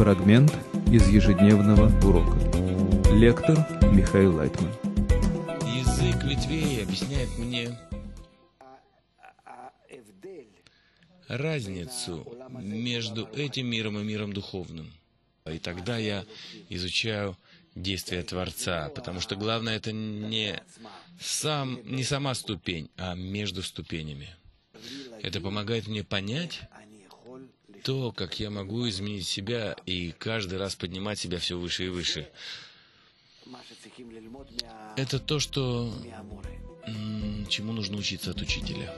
Фрагмент из ежедневного урока. Лектор Михаил Лайтман. Язык ветвей объясняет мне разницу между этим миром и миром духовным. И тогда я изучаю действия Творца, потому что главное это не, сам, не сама ступень, а между ступенями. Это помогает мне понять то, как я могу изменить себя и каждый раз поднимать себя все выше и выше. Это то, что чему нужно учиться от учителя.